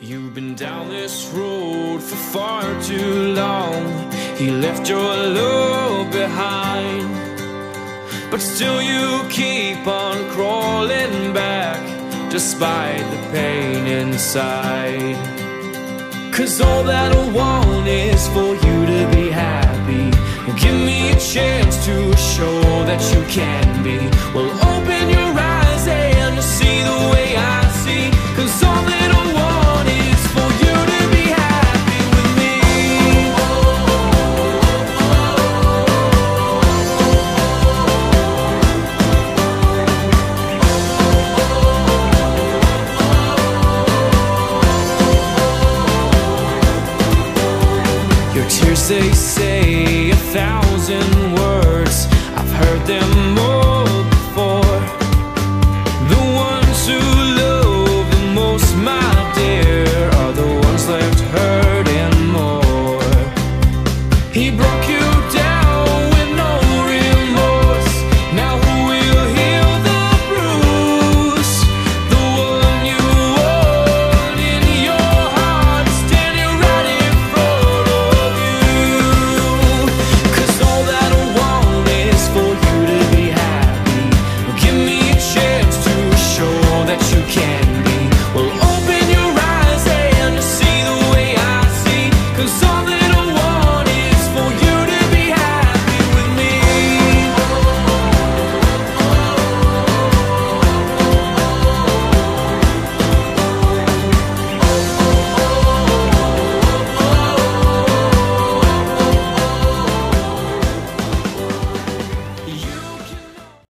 You've been down this road for far too long. He left your love behind. But still, you keep on crawling back despite the pain inside. Cause all that I want is for you to be happy. Give me a chance to show that you can be. Well, they say a thousand words. I've heard them all before. The ones who love the most, my dear Are the ones left hurting more. He brought